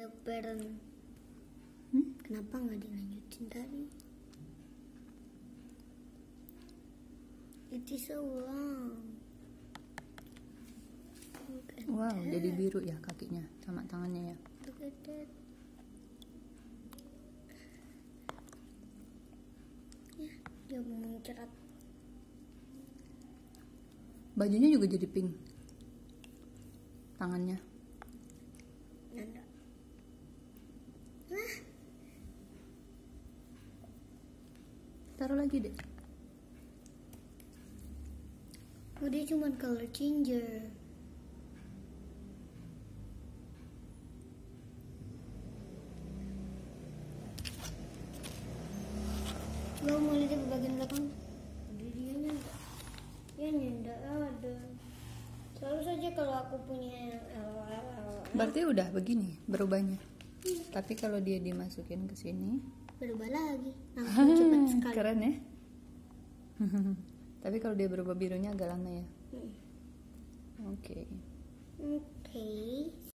ada parent Hmm? kenapa nggak dilanjutin tadi it is so long Wow, jadi biru ya kakinya sama tangannya ya. Ya, dia mencerat. Bajunya juga jadi pink. Tangannya. Taruh lagi deh. Oh, dia cuma color changer. Gua mau lihat di bagian belakang. Ada dia nyanda. Ya nyanda ada. Selalu saja kalau aku punya yang Berarti udah begini berubahnya. Tapi kalau dia dimasukin ke sini, berubah lagi. Sekali. keren ya. Tapi kalau dia berubah birunya agak lama ya. Hmm. Oke. Oke.